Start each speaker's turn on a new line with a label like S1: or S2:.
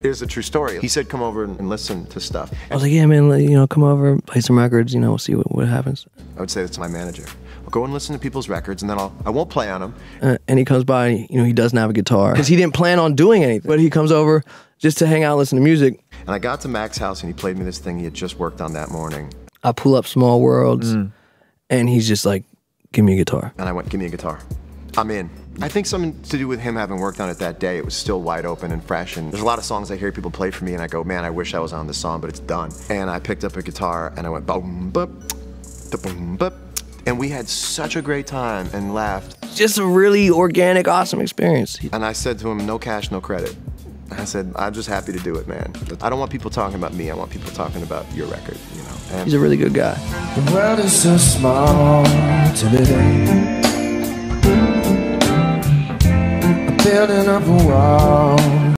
S1: Here's a true story. He said, come over and listen to stuff.
S2: I was like, yeah, man, you know, come over, play some records, you know, we'll see what, what happens.
S1: I would say that's my manager. I'll go and listen to people's records, and then I'll, I won't play on them.
S2: Uh, and he comes by, you know, he doesn't have a guitar because he didn't plan on doing anything. But he comes over just to hang out, and listen to music.
S1: And I got to Mac's house, and he played me this thing he had just worked on that morning.
S2: I pull up Small Worlds, and he's just like, give me a guitar.
S1: And I went, give me a guitar. I'm in. I think something to do with him having worked on it that day. It was still wide open and fresh. And there's a lot of songs I hear people play for me, and I go, man, I wish I was on this song, but it's done. And I picked up a guitar and I went, boom, bup, da boom, bup. And we had such a great time and laughed.
S2: Just a really organic, awesome experience.
S1: And I said to him, no cash, no credit. I said, I'm just happy to do it, man. I don't want people talking about me. I want people talking about your record, you know. And
S2: He's a really good guy.
S3: The world is so small today. Building up a wall